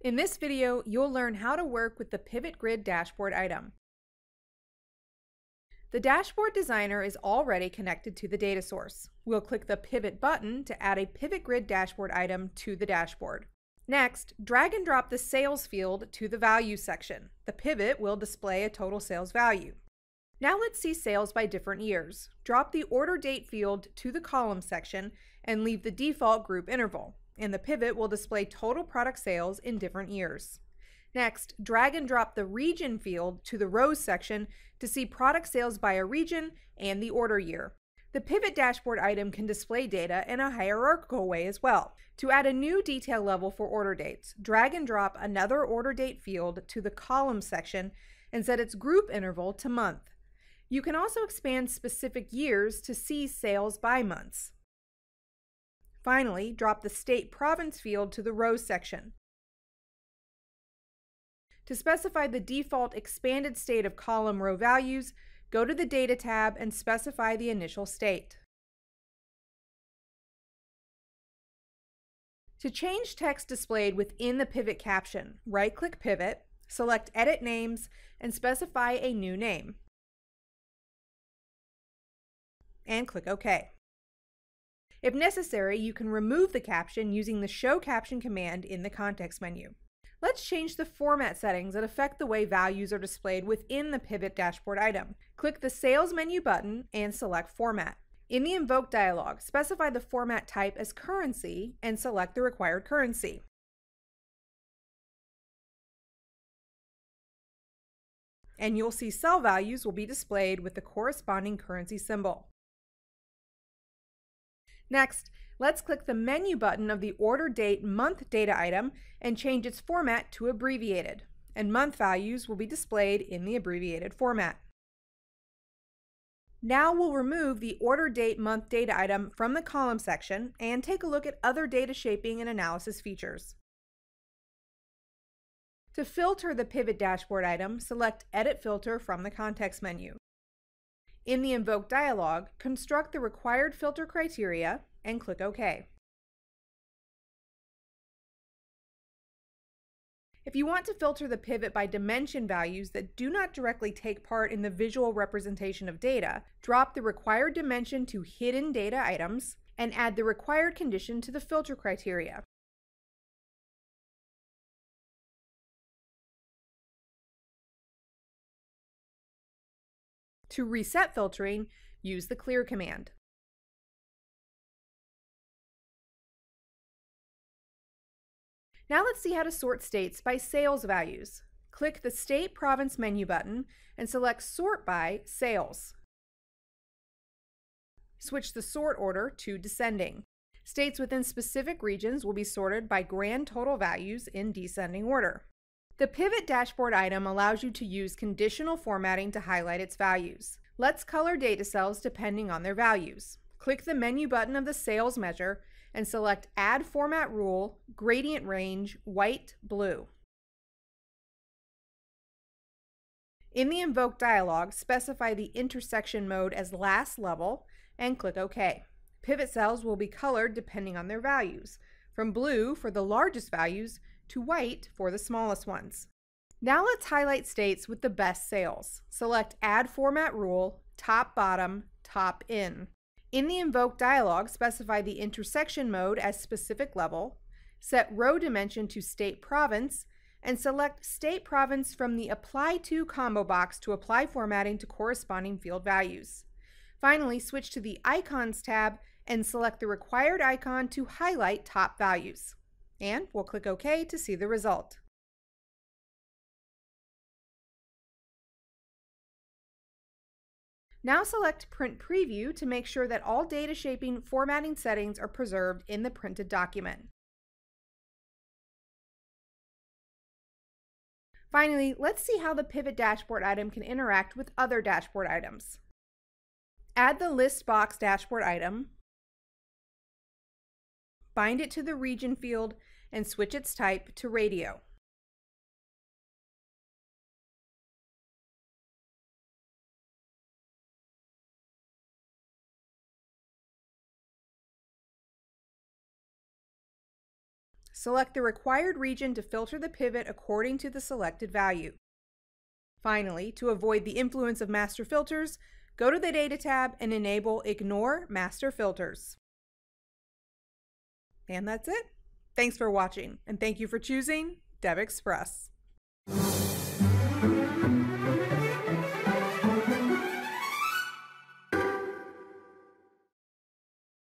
In this video, you'll learn how to work with the Pivot Grid dashboard item. The dashboard designer is already connected to the data source. We'll click the Pivot button to add a Pivot Grid dashboard item to the dashboard. Next, drag and drop the sales field to the value section. The pivot will display a total sales value. Now let's see sales by different years. Drop the order date field to the column section and leave the default group interval and the pivot will display total product sales in different years. Next, drag and drop the region field to the rows section to see product sales by a region and the order year. The pivot dashboard item can display data in a hierarchical way as well. To add a new detail level for order dates, drag and drop another order date field to the column section and set its group interval to month. You can also expand specific years to see sales by months. Finally, drop the state province field to the rows section. To specify the default expanded state of column row values, go to the Data tab and specify the initial state. To change text displayed within the pivot caption, right-click Pivot, select Edit Names, and specify a new name. And click OK. If necessary, you can remove the caption using the Show Caption command in the context menu. Let's change the format settings that affect the way values are displayed within the Pivot dashboard item. Click the Sales menu button and select Format. In the Invoke dialog, specify the format type as currency and select the required currency. And you'll see cell values will be displayed with the corresponding currency symbol. Next, let's click the menu button of the order date month data item and change its format to abbreviated, and month values will be displayed in the abbreviated format. Now we'll remove the order date month data item from the column section and take a look at other data shaping and analysis features. To filter the pivot dashboard item, select Edit Filter from the context menu. In the Invoke dialog, construct the required filter criteria and click OK. If you want to filter the pivot by dimension values that do not directly take part in the visual representation of data, drop the required dimension to Hidden Data Items and add the required condition to the filter criteria. To reset filtering, use the clear command. Now let's see how to sort states by sales values. Click the State Province menu button and select Sort by Sales. Switch the sort order to descending. States within specific regions will be sorted by grand total values in descending order. The Pivot dashboard item allows you to use conditional formatting to highlight its values. Let's color data cells depending on their values. Click the menu button of the sales measure and select Add Format Rule, Gradient Range, White, Blue. In the Invoke dialog, specify the intersection mode as last level and click OK. Pivot cells will be colored depending on their values, from blue for the largest values to white for the smallest ones. Now let's highlight states with the best sales. Select Add Format Rule, Top Bottom, Top N. In the Invoke dialog, specify the intersection mode as specific level, set row dimension to State Province, and select State Province from the Apply To combo box to apply formatting to corresponding field values. Finally, switch to the Icons tab and select the required icon to highlight top values and we'll click OK to see the result. Now select Print Preview to make sure that all data shaping formatting settings are preserved in the printed document. Finally, let's see how the Pivot dashboard item can interact with other dashboard items. Add the List Box dashboard item, bind it to the region field, and switch its type to radio. Select the required region to filter the pivot according to the selected value. Finally, to avoid the influence of master filters, go to the Data tab and enable Ignore Master Filters. And that's it. Thanks for watching, and thank you for choosing DevExpress.